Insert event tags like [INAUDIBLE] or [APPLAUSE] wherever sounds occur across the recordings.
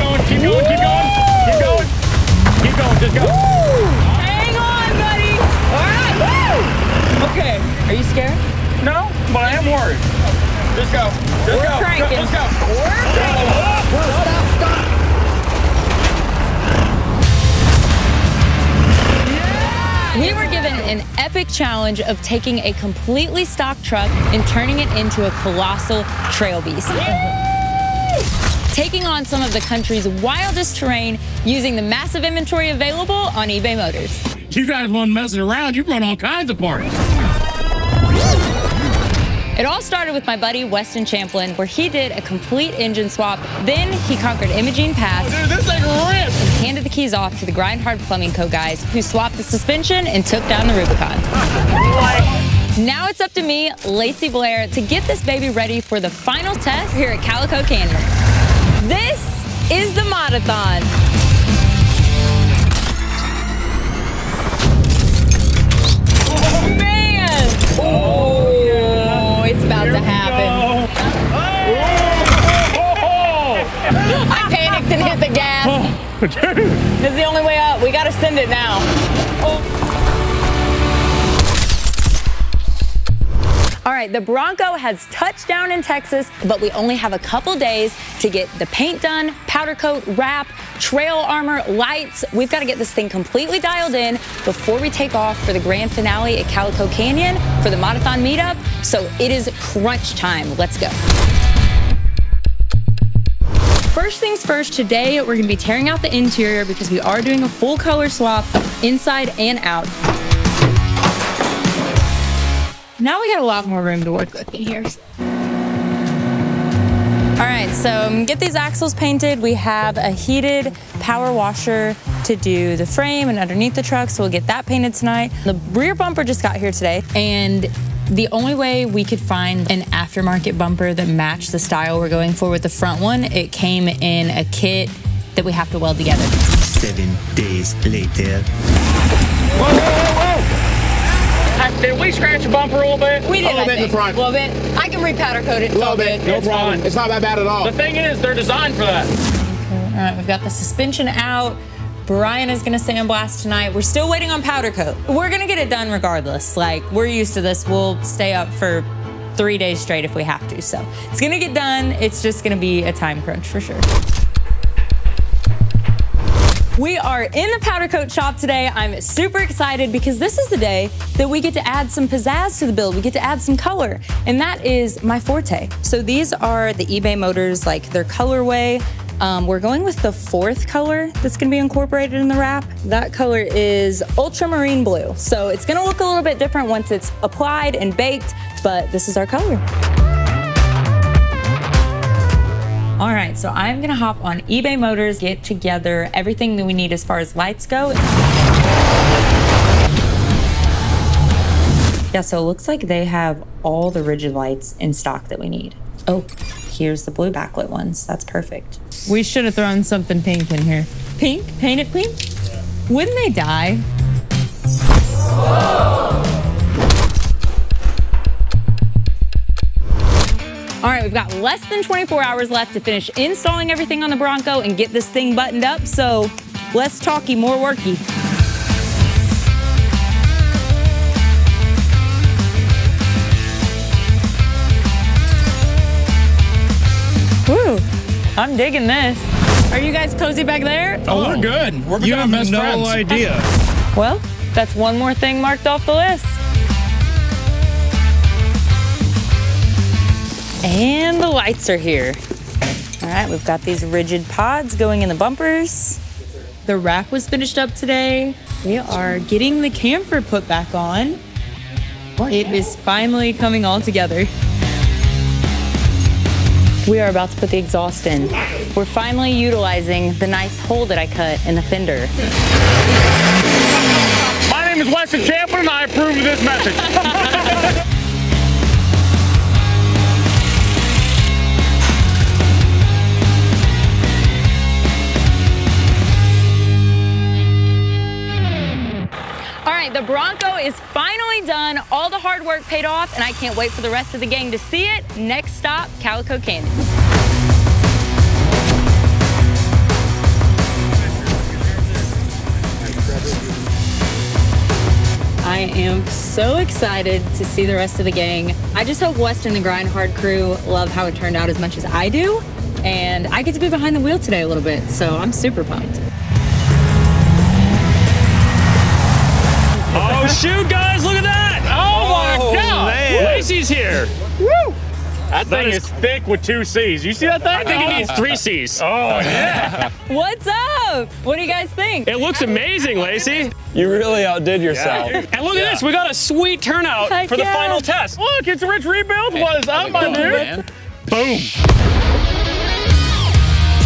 going, keep going, keep going, keep going. Keep going, just go. Hang on, buddy. All right. Woo! Okay. Are you scared? No, but I am worried. Just go. Just We're go. cranking. Just go. We're cranking. We were given an epic challenge of taking a completely stock truck and turning it into a colossal trail beast. Taking on some of the country's wildest terrain using the massive inventory available on eBay Motors. You guys want messing around, you run all kinds of parties. It all started with my buddy Westen Champlin, where he did a complete engine swap. Then he conquered Imogene Pass Dude, this thing rips. and handed the keys off to the Grind Hard Plumbing Co. guys, who swapped the suspension and took down the Rubicon. Now it's up to me, Lacey Blair, to get this baby ready for the final test here at Calico Canyon. This is the Modathon. Oh, man! Oh, it's about to happen. I panicked and hit the gas. Oh, [LAUGHS] this is the only way up. We gotta send it now. All right, the Bronco has touched down in Texas, but we only have a couple days to get the paint done, powder coat, wrap, trail armor, lights. We've got to get this thing completely dialed in before we take off for the grand finale at Calico Canyon for the Modathon meetup. So it is crunch time. Let's go. First things first, today we're gonna be tearing out the interior because we are doing a full color swap inside and out. Now we got a lot more room to work with in here. All right, so um, get these axles painted. We have a heated power washer to do the frame and underneath the truck, so we'll get that painted tonight. The rear bumper just got here today, and the only way we could find an aftermarket bumper that matched the style we're going for with the front one, it came in a kit that we have to weld together. Seven days later. Whoa, whoa, whoa, whoa. Uh, Did we scratch the bumper a little bit? We did. A little I bit in the front. A little bit. I can repowder coat it. It's A little bit. good. No It's problem. fine. It's not that bad at all. The thing is, they're designed for that. All right, we've got the suspension out. Brian is gonna sandblast tonight. We're still waiting on powder coat. We're gonna get it done regardless. Like, we're used to this. We'll stay up for three days straight if we have to. So it's gonna get done. It's just gonna be a time crunch for sure. We are in the powder coat shop today. I'm super excited because this is the day that we get to add some pizzazz to the build. We get to add some color, and that is my forte. So these are the eBay Motors, like their colorway. Um, we're going with the fourth color that's gonna be incorporated in the wrap. That color is ultramarine blue. So it's gonna look a little bit different once it's applied and baked, but this is our color. All right, so I'm gonna hop on eBay Motors, get together everything that we need as far as lights go. Yeah, so it looks like they have all the rigid lights in stock that we need. Oh, here's the blue backlit ones. That's perfect. We should have thrown something pink in here. Pink? Paint it pink? Wouldn't they die? All right, we've got less than 24 hours left to finish installing everything on the Bronco and get this thing buttoned up. So less talky, more worky. Woo, I'm digging this. Are you guys cozy back there? Oh, we're good. We're You becoming have best no friends. idea. Well, that's one more thing marked off the list. And the lights are here. All right, we've got these rigid pods going in the bumpers. The rack was finished up today. We are getting the camper put back on. It is finally coming all together. We are about to put the exhaust in. We're finally utilizing the nice hole that I cut in the fender. My name is Westen Champlin, and I approve of this message. [LAUGHS] is finally done. All the hard work paid off, and I can't wait for the rest of the gang to see it. Next stop, Calico Canyon. I am so excited to see the rest of the gang. I just hope West and the Grind Hard crew love how it turned out as much as I do. And I get to be behind the wheel today a little bit, so I'm super pumped. Oh, shoot, guys, look at that. Oh, my Oh, God. man. Lacey's here. Woo! That That thing is- is thick with two C's. You see that thing? I think it needs three C's. Oh, yeah. [LAUGHS] What's up? What do you guys think? It looks amazing, Lacey. You really outdid yourself. And look at this. We got a sweet turnout Heck for the yeah. final test. Look, it's Rich Rebuild. What is up, my dude? Boom.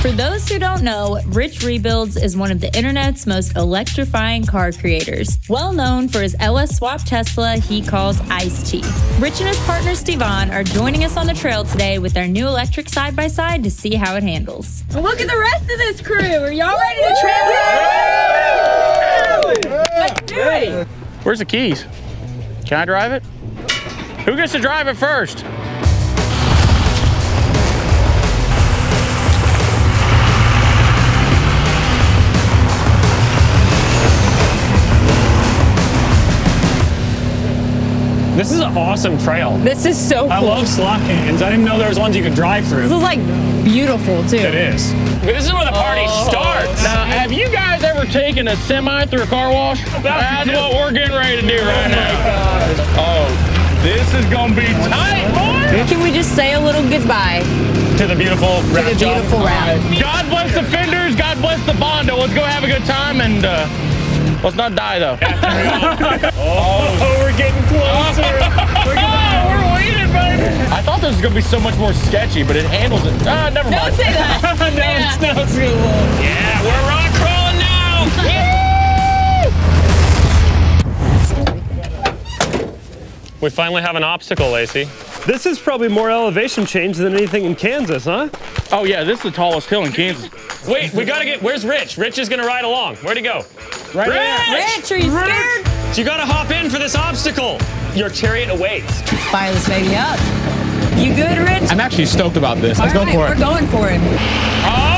For those who don't know, Rich Rebuilds is one of the internet's most electrifying car creators. Well known for his LS swap Tesla he calls Ice T. Rich and his partner Stevan are joining us on the trail today with their new electric side by side to see how it handles. Look at the rest of this crew. Are y'all ready to travel? Let's do it. Where's the keys? Can I drive it? Who gets to drive it first? This is an awesome trail. This is so cool. I love slot cans. I didn't know there was ones you could drive through. This is like beautiful too. It is. But this is where the party starts. Now, have you guys ever taken a semi through a car wash? That's what we're getting ready to do right now. Oh, this is gonna be tight, boy. Can we just say a little goodbye To the beautiful to the beautiful round? God bless the fenders. God bless the Bondo. Let's go have a good time and uh, let's not die though. [LAUGHS] Oh, we're getting closer. [LAUGHS] oh, we're waiting, baby. I thought this was gonna be so much more sketchy, but it handles it. Ah, never mind. Don't say that. [LAUGHS] now, now it's gonna look. Yeah, we're rock crawling now. We finally have an obstacle, Lacey. This is probably more elevation change than anything in Kansas, huh? Oh yeah, this is the tallest hill in Kansas. Wait, we gotta get. Where's Rich? Rich is gonna ride along. Where'd he go? Right Rich! Rich, are you scared? You gotta hop in for this obstacle. Your chariot awaits. Fire this baby up. You good, Rich? I'm actually stoked about this. Let's All go right, for we're it. going for it. Oh,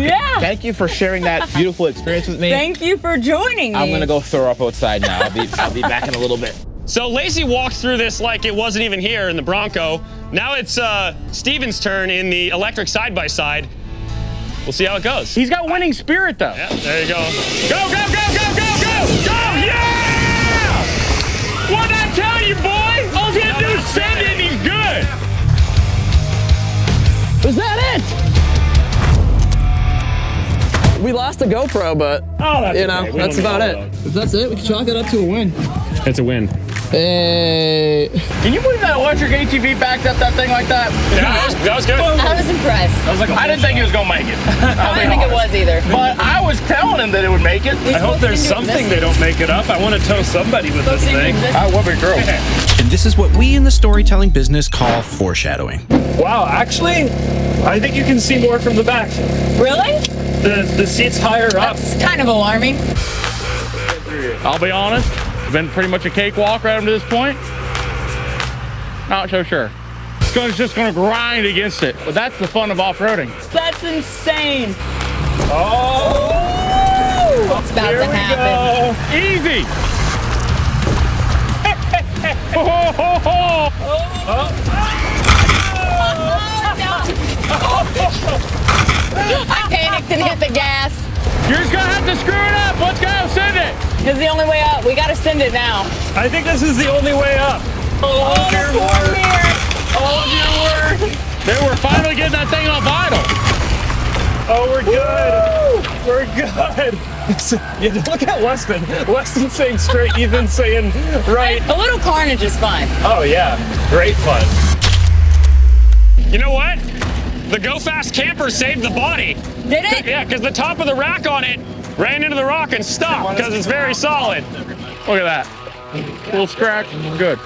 Yeah. Thank you for sharing that beautiful experience with me. Thank you for joining me. I'm gonna go throw up outside now. I'll be I'll be back in a little bit. So Lacey walked through this like it wasn't even here in the Bronco. Now it's uh, Steven's turn in the electric side by side. We'll see how it goes. He's got winning spirit though. Yeah, there you go. Go, go, go, go, go, go! Go! Yeah! What'd I tell you, boy? All he had to do is send it and he's good. Was that it? We lost the GoPro, but Oh, you know, okay. That's about it. all If that's it, we can chalk it up to a win. It's a win. Hey. Can you believe that electric ATV backed up that thing like that? Yeah, that was, that was good. I was impressed. I didn't think he was gonna make it. [LAUGHS] I didn't think it was either. But I was telling him that it would make it. I hope there's something they don't make it up. I want to tow somebody with this thing. I will be true. And this is what we in the storytelling business call foreshadowing. Wow, actually, I think you can see more from the back. Really? The, the seat's higher up. It's kind of alarming. I'll be honest, it's been pretty much a cakewalk right up to this point. Not so sure. It's gonna- it's just gonna grind against it. But that's the fun of off-roading. That's insane. Oh, What's about here to we happen? go. Easy. [LAUGHS] Oh, ho, ho, ho, oh, ho. Oh, [LAUGHS] I panicked and hit the gas. You're just gonna have to screw it up. Let's go, send it. It's the only way up. We gotta send it now. I think this is the only way up. Oh, dear Poor word. mirror. Oh, dear word. There, we're finally getting that thing on vinyl. Oh, we're good. We're good. [LAUGHS] yeah, look at Westen. Westen saying straight, Ethan saying right. A little carnage is fun. Oh yeah, great fun. You know what? The Go Fast camper saved the body. Did it? Yeah, because the top of the rack on it ran into the rock and stopped because it's very solid. Look at that. Little scratch. Good.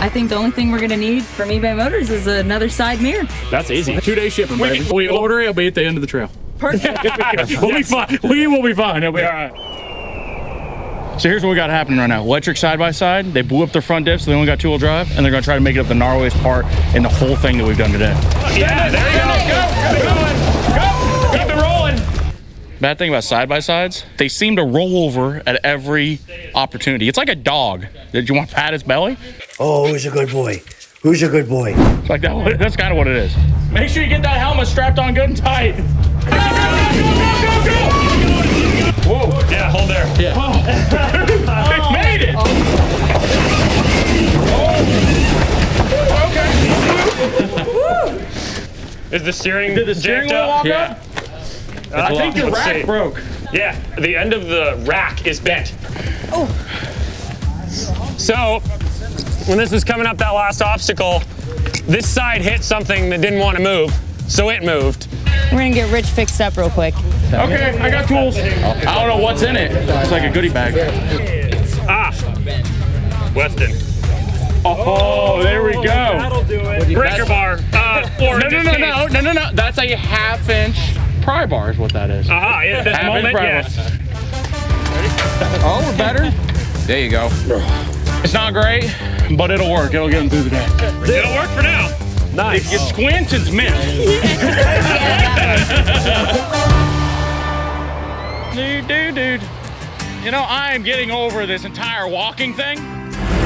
I think the only thing we're gonna need from eBay Motors is another side mirror. That's easy. Two day shipping, baby. We order it, it'll be at the end of the trail. Perfect. [LAUGHS] we'll be fine. We will be fine. It'll be all right. So here's what we got happening right now. Electric side by side. They blew up their front diff, so they only got two wheel drive, and they're gonna try to make it up the gnarliest part in the whole thing that we've done today. Yeah, there you go. Go, go, Keep it rolling. Bad thing about side by sides, they seem to roll over at every opportunity. It's like a dog. Did you want to pat its belly? Oh, who's a good boy? Who's a good boy? It's like that. That's kind of what it is. Make sure you get that helmet strapped on good and tight. Whoa. Is the steering Did the steering wheel up? walk up? I think your Let's rack see. broke. Yeah, the end of the rack is bent. Oh. So, when this was coming up that last obstacle, this side hit something that didn't want to move, so it moved. We're gonna get Rich fixed up real quick. Okay, I got tools. I don't know what's in it. It's like a goodie bag. Ah, Westen. Oh, there we go. That'll do it. Breaker bar. Uh, or No, no, no, no, no, no, no. That's a half inch pry bar is what that is. Aha, yeah, this Half inch moment, pry yes. bar. [LAUGHS] Oh, we're better. There you go. It's not great, but it'll work. It'll get them through the day. It'll work for now. If you squint, it's mint. [LAUGHS] [LAUGHS] dude, dude, dude. You know, I am getting over this entire walking thing.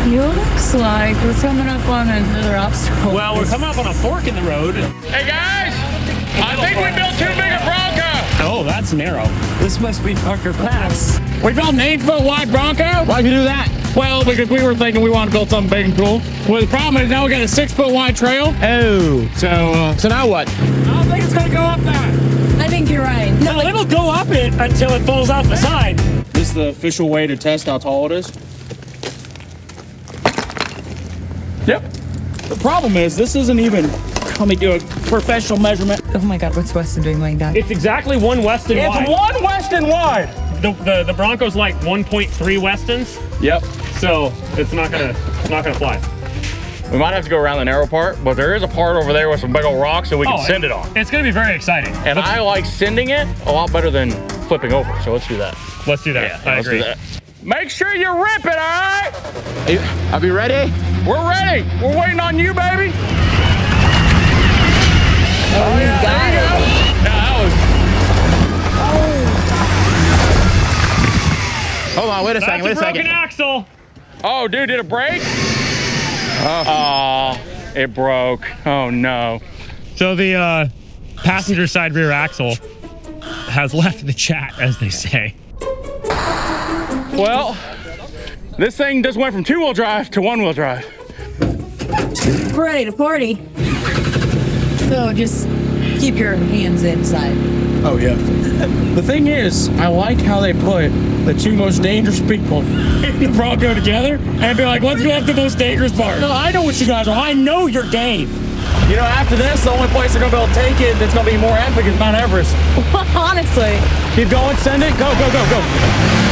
You looks like we're coming up on another obstacle. Well, we're coming up on a fork in the road. Hey guys, I think we built too big a Bronco. Oh, that's narrow. This must be Pucker Pass. We built an eight foot wide Bronco. Why'd you do that? Well, because we were thinking we wanted to build something big and cool. Well, the problem is now we got a six foot wide trail. Oh. So, uh, So now what? I don't think it's gonna go up that. I think you're right. No, it'll go up it until it falls off the side. This is the official way to test how tall it is. Yep. The problem is, this isn't even let me do a professional measurement. Oh my God, what's Westen doing like that? It's exactly one Westen It's wide. one Westen wide. The, the, the Bronco's like 1.3 Westens, Yep. so it's not gonna it's not gonna fly. We might have to go around the narrow part, but there is a part over there with some big old rocks that we can Oh, send it on. It's gonna be very exciting. And I like sending it a lot better than flipping over. So let's do that. Let's do that. I let's agree. do that. Make sure you rip it, all right? Are we ready? We're ready. We're waiting on you, baby. Oh, he's got it. Now, that was. Oh. Hold on, wait a That's second, wait a a broken second. axle. Oh, dude, did it break? Oh, it broke. Oh, no. So the uh, passenger side rear axle has left the chat, as they say. Well, this thing just went from two wheel drive to one wheel drive. We're ready to party. So just keep your hands inside. Oh yeah. The thing is, I like how they put the two most dangerous people [LAUGHS] in the Bronco together and be like, let's go up the most dangerous part. No, I know what you guys are. I know your game. You know, after this, the only place they're gonna be able to take it that's gonna be more epic is Mount Everest. [LAUGHS] Honestly. Keep going, send it, go, go, go, go.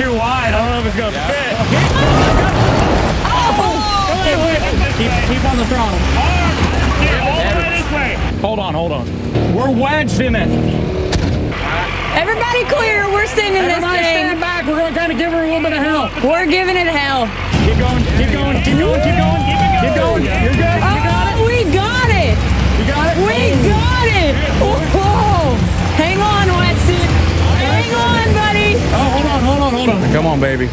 Too wide. I don't know if it's gonna fit. Oh, wait, wait, keep, keep on the throttle. All the way this way. Hold on, hold on. We're wedged in it. Everybody clear. We're sending this Everybody stand thing. back. We're gonna kind of give her a little bit of help. We're giving it hell. Keep going, keep going, keep going, keep going, keep going. You're good. You got it. Oh, we got it. On, hold on. Come on, baby.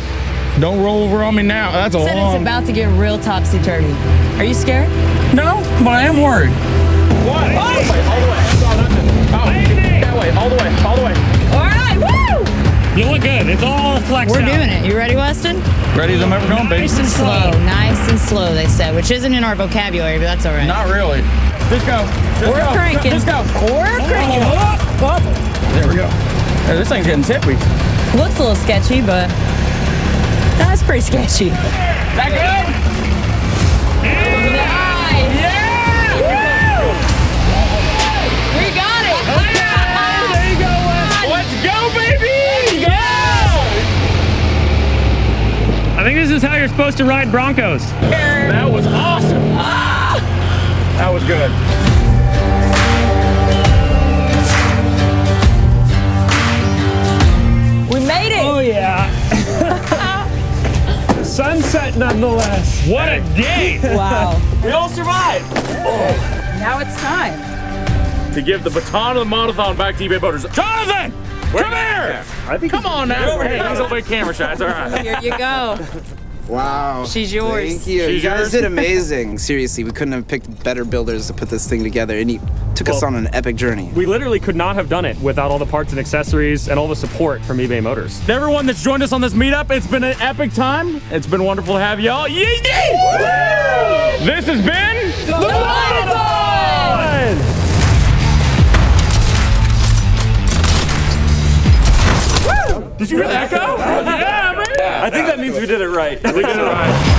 Don't roll over on me now. That's a Said it's long. about to get real topsy turvy. Are you scared? No, but I am worried. What? All the way, all the way. That's all nothing. Oh, that way, all the way, all the way. All right, woo! You look good. It's all flexed We're out. doing it. You ready, Westen? Ready as I'm ever going, baby. Nice and slow. Nice and slow, they said, which isn't in our vocabulary, but that's all right. Not really. Just go. Just We're go. cranking. Just go. We're oh. cranking. There we go. Hey, this thing's getting tippy. Looks a little sketchy, but that's pretty sketchy. That good? We got it. There you go, Let's go, baby. Go. I think this is how you're supposed to ride Broncos. That was awesome. Ah. That was good. Nonetheless. What a day. Wow. [LAUGHS] We all survived. now it's time. To give the baton of the Modathon back to eBay Motors. Jonathan! Come here! I think Come on now. Hey, he's over at camera shot. It's all right. Here you go. [LAUGHS] Wow. She's yours. Thank you. She's you guys yours. did [LAUGHS] amazing. Seriously, we couldn't have picked better builders to put this thing together, and he took us on an epic journey. We literally could not have done it without all the parts and accessories and all the support from eBay Motors. To everyone that's joined us on this meetup, it's been an epic time. It's been wonderful to have y'all. Yee yee! This has been The Modathon! Did you hear the echo? [LAUGHS] I think that means we did it right. We did it right.